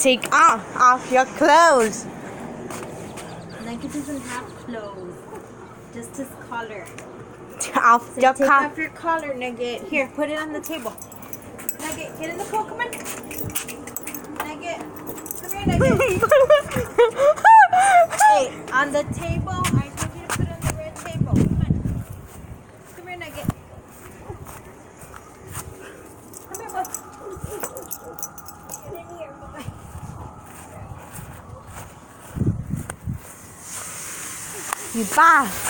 take off, off your clothes. Nugget doesn't have clothes. Just his collar. Off So your take car. off your collar, Nugget. Here, put it on the table. Nugget, get in the pool. Come on. Nugget. Come here, Nugget. hey, on the table. I told you to put it on the red table. Come on. Come here, Nugget. Come here, boy. Get in here, boy. You boss.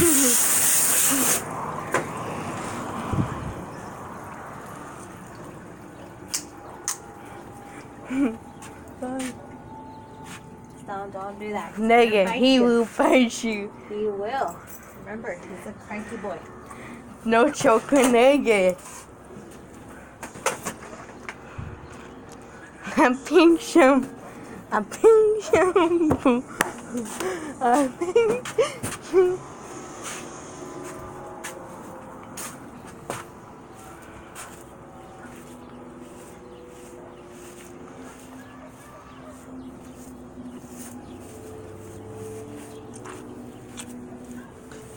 Don't, don't do that. Nugget, he you. will punch you. He will. Remember, he's a cranky boy. No choking Nugget. I pink shampoo. I pink. I'm pink.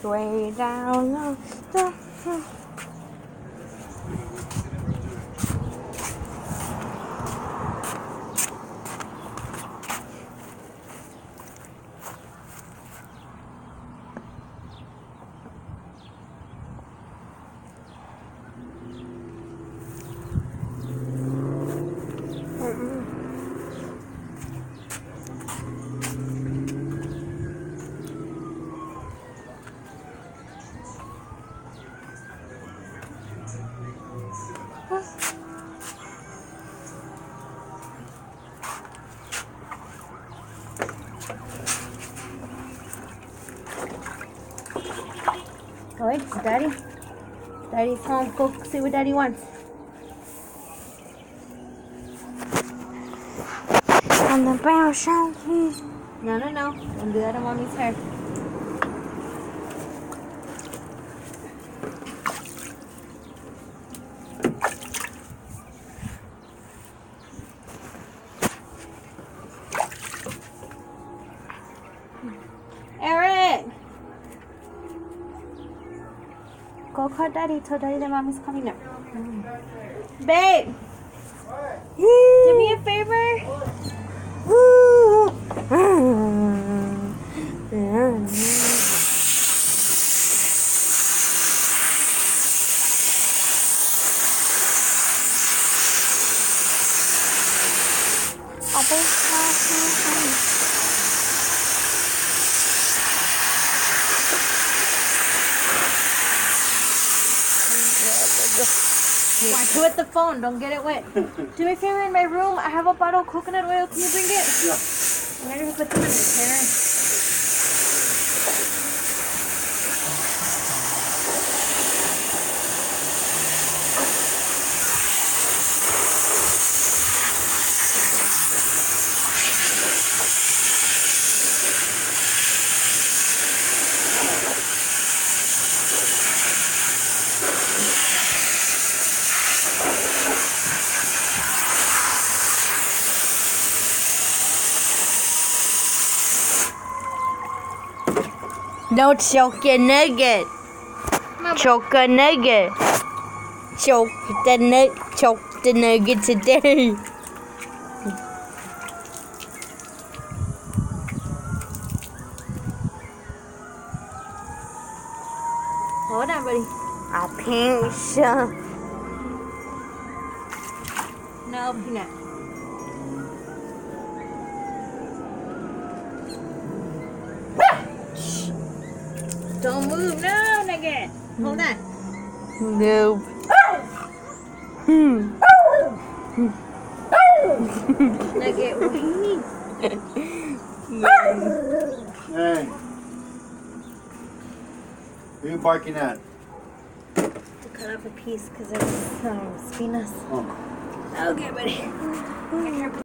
Way down low. It's Daddy. Daddy's home. Go see what Daddy wants. On the brown shampoo. Hmm. No, no, no. Don't do that on Mommy's hair. Eric! Go call Daddy. Tell Daddy that Mommy's coming up. Babe! Do me a favor? Watch with the phone, don't get it wet. Do me a favor in my room. I have a bottle of coconut oil. Can you bring it? Yeah. I'm gonna put them in the chair. No choke a nugget. Choke a nugget. Choke the nug. Choke the nugget today. Hold on, buddy. I pink shampoo. No, peanut. Don't move. No, Nugget. Hold on. Nope. Hmm. Nugget, what do you need? Hey. Who you barking at? To cut off a piece because there's some spinas. Oh. Okay, buddy.